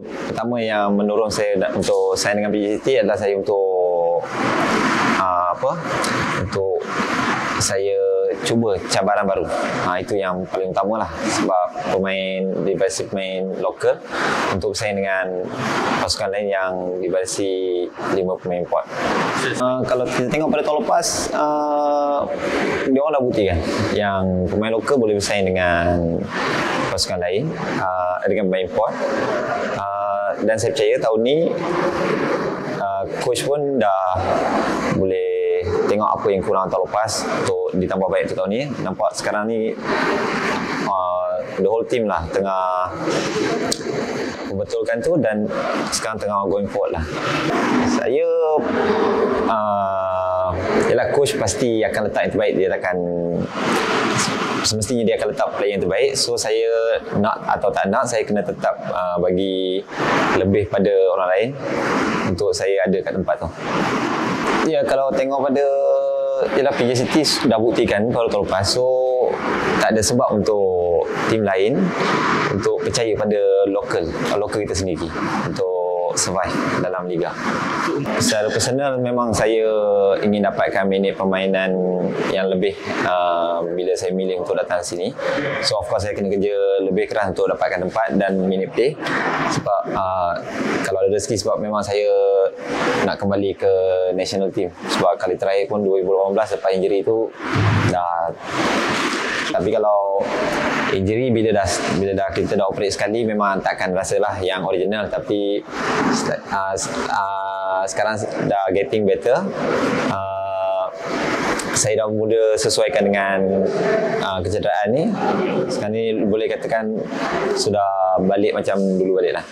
Pertama yang menurun saya untuk saya dengan PGCT adalah saya untuk uh, apa? Untuk saya cuba cabaran baru. Ha, itu yang paling utama lah sebab pemain dibatasi pemain lokal untuk bersaing dengan pasukan lain yang dibatasi lima pemain import. Uh, kalau kita tengok pada tahun lepas, uh, dia orang dah buktikan yang pemain lokal boleh bersaing dengan pasukan lain uh, dengan pemain import. Uh, dan saya percaya tahun ni uh, coach pun dah tengok apa yang kurang tahun lepas untuk ditambah baik untuk tahun ni. Nampak sekarang ni uh, the whole team lah tengah membetulkan tu dan sekarang tengah going forward lah. Saya uh, ialah coach pasti akan letak yang terbaik dia akan semestinya dia akan letak player yang terbaik so saya nak atau tak nak saya kena tetap uh, bagi lebih pada orang lain untuk saya ada kat tempat tu Ya kalau tengok pada Yalah PJ City sudah buktikan pada tahun lepas. So tak ada sebab untuk tim lain Untuk percaya pada lokal Lokal kita sendiri Survive dalam liga. Secara personal memang saya ingin dapatkan minit permainan yang lebih uh, bila saya milih untuk datang sini. So of course saya kena kerja lebih keras untuk dapatkan tempat dan minit play. Sebab uh, kalau ada rezeki sebab memang saya nak kembali ke national team. Sebab kali terakhir pun 2018 lepas injury tu dah tapi kalau injury bila dah bila dah kita dah operate sekali memang takkan rasalah yang original. Tapi uh, uh, sekarang dah getting better. Uh, saya dah mula sesuaikan dengan uh, kecederaan ni. Sekarang ni boleh katakan sudah balik macam dulu balik lah